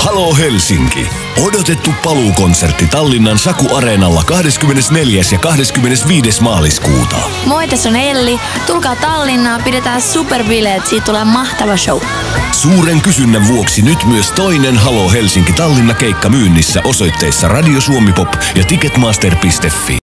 Halo Helsinki. Odotettu paluukonsertti Tallinnan Saku Areenalla 24. ja 25. maaliskuuta. Moi, tässä on Elli. Tulkaa Tallinnaan, pidetään superbileet, siitä tulee mahtava show. Suuren kysynnän vuoksi nyt myös toinen Halo Helsinki Tallinna keikka myynnissä osoitteissa Radio Suomi Pop ja Ticketmaster.fi.